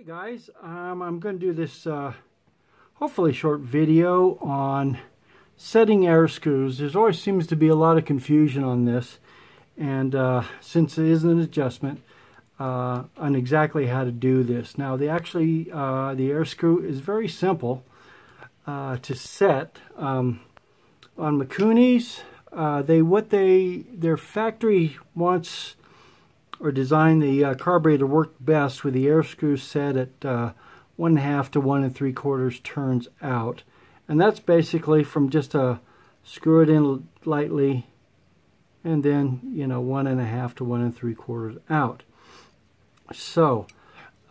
Hey guys, um, I'm going to do this uh, hopefully short video on setting air screws. There always seems to be a lot of confusion on this and uh, since it is an adjustment uh, on exactly how to do this. Now the actually uh, the air screw is very simple uh, to set. Um, on Mikuni's, uh, they what they their factory wants or design the uh, carburetor work best with the air screw set at uh, one half to one and three quarters turns out. And that's basically from just a uh, screw it in lightly and then, you know, one and a half to one and three quarters out. So,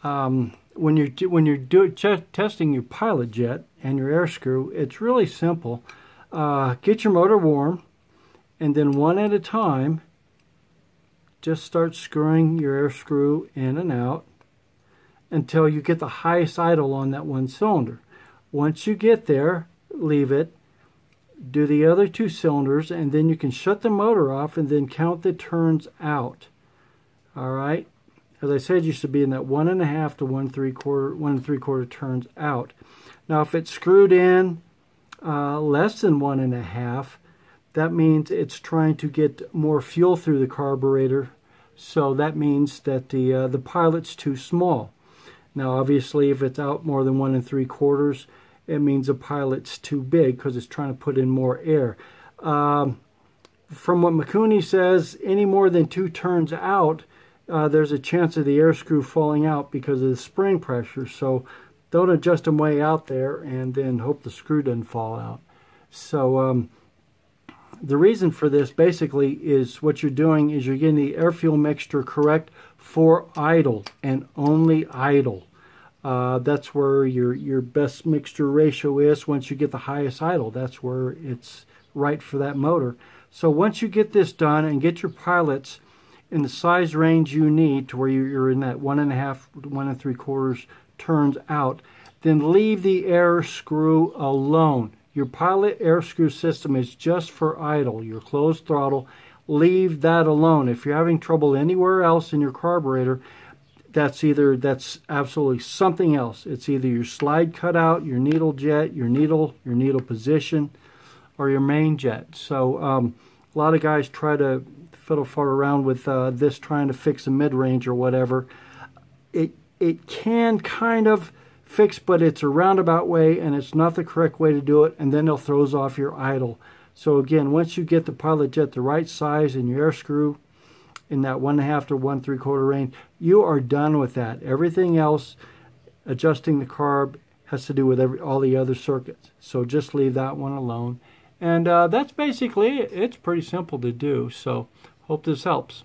um, when you're when you're do, testing your pilot jet and your air screw, it's really simple. Uh, get your motor warm, and then one at a time, just start screwing your air screw in and out until you get the highest idle on that one cylinder. Once you get there, leave it, do the other two cylinders, and then you can shut the motor off and then count the turns out. All right. As I said, you should be in that one and a half to one three quarter, one and three quarter turns out. Now, if it's screwed in uh, less than one and a half, that means it's trying to get more fuel through the carburetor. So that means that the, uh, the pilot's too small. Now obviously if it's out more than one and three quarters, it means the pilot's too big because it's trying to put in more air. Um, from what Mikuni says, any more than two turns out, uh, there's a chance of the air screw falling out because of the spring pressure. So don't adjust them way out there and then hope the screw doesn't fall out. So um, the reason for this basically is what you're doing is you're getting the air fuel mixture correct for idle and only idle. Uh, that's where your your best mixture ratio is once you get the highest idle. That's where it's right for that motor. So once you get this done and get your pilots in the size range you need to where you're in that one and a half, one and three quarters turns out, then leave the air screw alone. Your pilot air screw system is just for idle, your closed throttle. Leave that alone. If you're having trouble anywhere else in your carburetor, that's either that's absolutely something else. It's either your slide cutout, your needle jet, your needle, your needle position, or your main jet. So um, a lot of guys try to fiddle fart around with uh, this, trying to fix a mid-range or whatever. It it can kind of fixed, but it's a roundabout way and it's not the correct way to do it, and then it throws off your idle. So again, once you get the pilot jet the right size and your air screw in that one and a half to one three quarter range, you are done with that. Everything else, adjusting the carb, has to do with every, all the other circuits. So just leave that one alone. And uh, that's basically it. It's pretty simple to do. So hope this helps.